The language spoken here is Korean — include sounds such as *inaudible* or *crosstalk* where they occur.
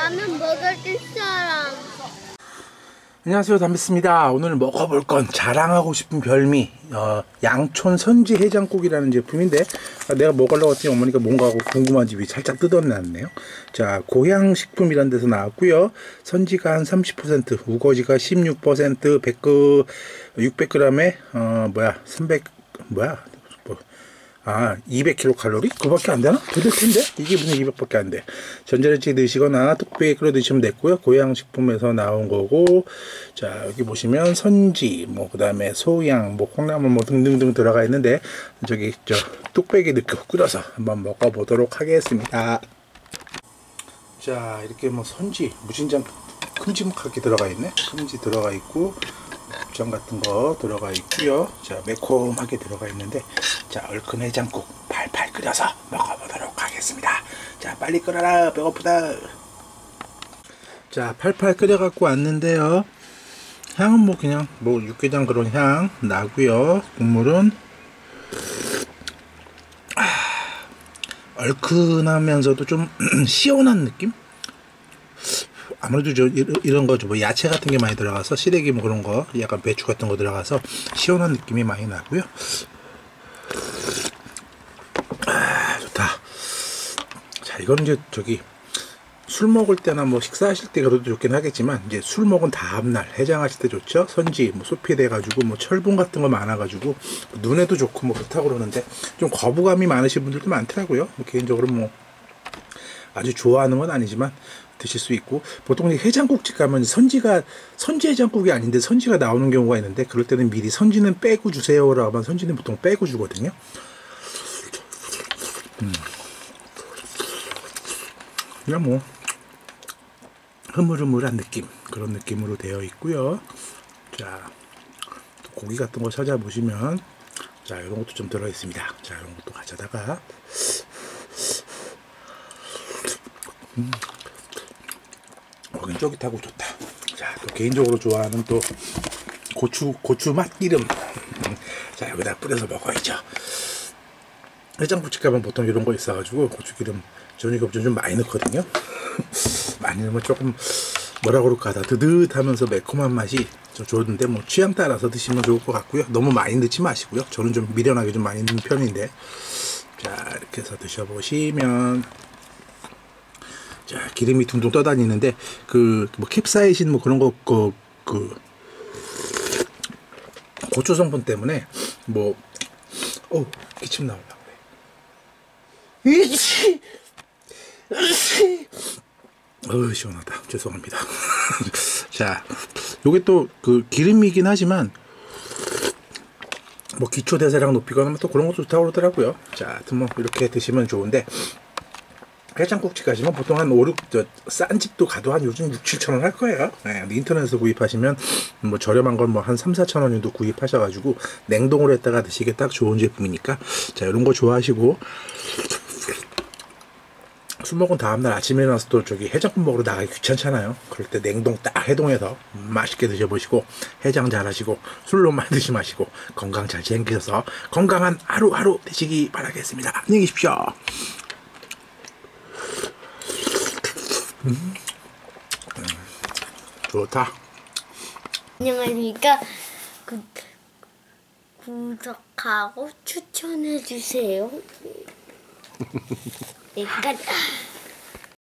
라면 먹어줄 사람. 안녕하세요. 담비스입니다. 오늘 먹어볼 건 자랑하고 싶은 별미 어, 양촌 선지 해장국이라는 제품인데 아, 내가 먹으려고 했더니 어머니가 뭔가 하고 궁금한 집이 살짝 뜯어놨네요. 자 고향식품이라는 데서 나왔고요. 선지가 한 30% 우거지가 16% 100, 600g에 어 뭐야 300 뭐야 아, 200kcal? 그거밖에 안 되나? 텐데? 이게 무슨 200밖에 안 돼. 전자레인지 넣으시거나 뚝배기 끓여 드시면 됐고요. 고향식품에서 나온 거고, 자, 여기 보시면 선지, 뭐, 그 다음에 소양, 뭐, 콩나물 뭐 등등등 들어가 있는데, 저기, 저, 뚝배기 넣고 끓여서 한번 먹어보도록 하겠습니다. 자, 이렇게 뭐 선지, 무진장 큼직하게 들어가 있네. 큼지 들어가 있고, 고추장 같은 거 들어가 있고요. 자, 매콤하게 들어가 있는데 자, 얼큰 해장국 팔팔 끓여서 먹어보도록 하겠습니다. 자, 빨리 끓여라. 배고프다. 자, 팔팔 끓여 갖고 왔는데요. 향은 뭐 그냥 뭐 육개장 그런 향 나고요. 국물은 얼큰하면서도 좀 *clears throat* 시원한 느낌? 아무래도 저 이런 거죠. 뭐 야채 같은 게 많이 들어가서 시래기 뭐 그런 거, 약간 배추 같은 거 들어가서 시원한 느낌이 많이 나고요. 아, 좋다. 자, 이건 이제 저기 술 먹을 때나 뭐 식사하실 때 그래도 좋긴 하겠지만 이제 술 먹은 다음날 해장하실 때 좋죠. 선지 뭐 숲이 돼가지고 뭐 철분 같은 거 많아가지고 눈에도 좋고 뭐 그렇다고 그러는데 좀 거부감이 많으신 분들도 많더라고요. 뭐 개인적으로 뭐 아주 좋아하는 건 아니지만 드실 수 있고 보통 해장국집 가면 선지가 선지 해장국이 아닌데 선지가 나오는 경우가 있는데 그럴 때는 미리 선지는 빼고 주세요라고 하면 선지는 보통 빼고 주거든요. 음. 그냥 뭐 흐물흐물한 느낌 그런 느낌으로 되어 있고요. 자 고기 같은 거 찾아보시면 자 이런 것도 좀 들어 있습니다. 자 이런 것도 가져다가 음. 거긴 쫄깃하고 좋다. 자, 또 개인적으로 좋아하는 또 고추 고추 맛기름. 자, 여기다 뿌려서 먹어야죠. 해장국집 가면 보통 이런 거 있어가지고 고추기름 전이가 좀 많이 넣거든요. *laughs* 많이 넣으면 조금 뭐라 그럴까 다 드듯하면서 매콤한 맛이 좋은데 뭐 취향 따라서 드시면 좋을 것 같고요. 너무 많이 넣지 마시고요. 저는 좀 미련하게 좀 많이 넣는 편인데 자 이렇게 해서 드셔보시면 자, 기름이 둥둥 떠다니는데 그 뭐 캡사이신 뭐 그런 거그 그 고추 성분 때문에 뭐 어, 기침 나올라 그래. 이치. 어우 시원하다. 죄송합니다. *laughs* 자, 요게 또 그 기름이긴 하지만 뭐 기초 대사량 높이거나 또 그런 것도 좋다고 그러더라고요. 자, 하여튼 뭐 이렇게 드시면 좋은데 해장국집 가시면 보통 한 5, 6, 싼 집도 가도 한 요즘 6, 7천 원 할 거예요. 네, 인터넷에서 구입하시면 뭐 저렴한 건 뭐 한 3, 4천 원 정도 구입하셔가지고 냉동으로 했다가 드시기 딱 좋은 제품이니까 자, 이런 거 좋아하시고 술 먹은 다음날 아침에 일어나서 또 저기 해장국 먹으러 나가기 귀찮잖아요. 그럴 때 냉동 딱 해동해서 맛있게 드셔보시고 해장 잘 하시고 술로 많이 드시 마시고 건강 잘 챙기셔서 건강한 하루하루 되시기 바라겠습니다. 안녕히 계십시오. 음. 좋다. 안녕하십니까. 구, 구독하고 추천해주세요. 여기까지.